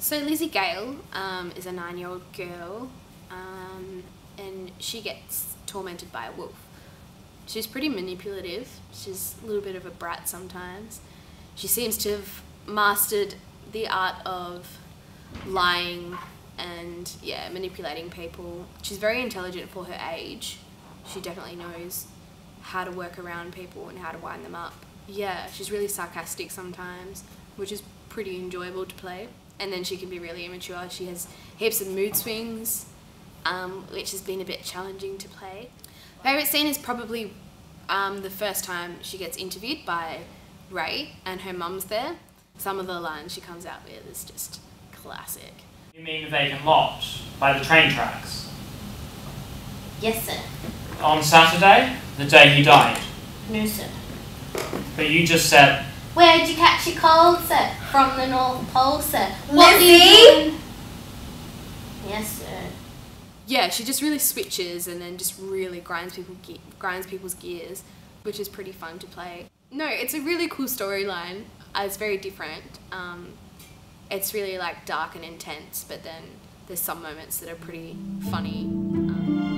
So Lizzie Gael um, is a nine-year-old girl, um, and she gets tormented by a wolf. She's pretty manipulative. She's a little bit of a brat sometimes. She seems to have mastered the art of lying and yeah, manipulating people. She's very intelligent for her age. She definitely knows how to work around people and how to wind them up. Yeah, she's really sarcastic sometimes, which is pretty enjoyable to play. And then she can be really immature. She has heaps of mood swings, um, which has been a bit challenging to play. Favourite scene is probably um, the first time she gets interviewed by Ray and her mum's there. Some of the lines she comes out with is just classic. You mean vacant lot by the train tracks? Yes, sir. On Saturday, the day he died. No, sir. But you just said, Where'd you catch your cold, sir? From the North Pole, sir. What do Lizzie? you do? Yes, sir. Yeah, she just really switches and then just really grinds people ge- grinds people's gears, which is pretty fun to play. No, it's a really cool storyline. Uh, it's very different. Um, it's really like dark and intense, but then there's some moments that are pretty funny. Um,